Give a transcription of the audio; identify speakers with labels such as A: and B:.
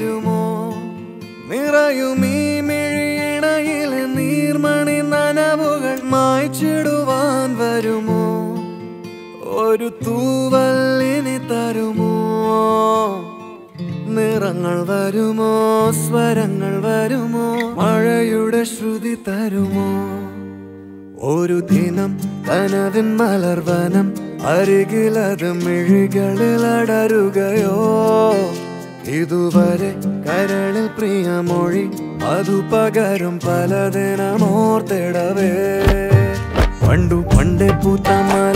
A: വരുമോ? നിറയുമീ മിഴിയിണയിലെ നീർമണി നനവുകൾ മായ്ച്ചിടുവാൻ വരുമോ? ഒരു തൂവല്ലിനി തരുമോ? നിറങ്ങൾ വരുമോ? സ്വരങ്ങൾ വരുമോ? മഴയുടെ ശ്രുതി തരുമോ? ഒരു ദിനം കനവിൻ മലർവനം അരികിലത് മിഴികളിൽ അടരുകയോ? ഇതുവരെ കരളിൽ പ്രിയമൊഴി അതു പകരം പലതിനോർത്തിടവേ പണ്ടു പണ്ടേ പൂത്തമാ